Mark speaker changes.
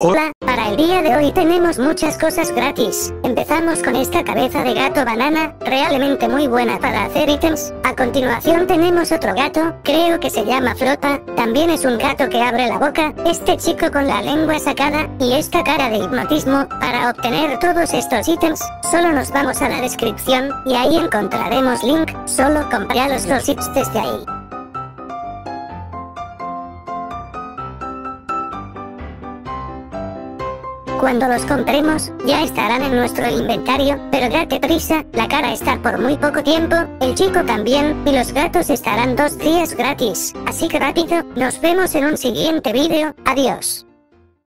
Speaker 1: Hola, para el día de hoy tenemos muchas cosas gratis. Empezamos con esta cabeza de gato banana, realmente muy buena para hacer ítems. A continuación tenemos otro gato, creo que se llama Flota, también es un gato que abre la boca, este chico con la lengua sacada, y esta cara de hipnotismo. Para obtener todos estos ítems, solo nos vamos a la descripción, y ahí encontraremos link, solo compralos los ítems desde ahí. Cuando los compremos, ya estarán en nuestro inventario, pero date prisa, la cara está por muy poco tiempo, el chico también, y los gatos estarán dos días gratis. Así que rápido, nos vemos en un siguiente vídeo, adiós.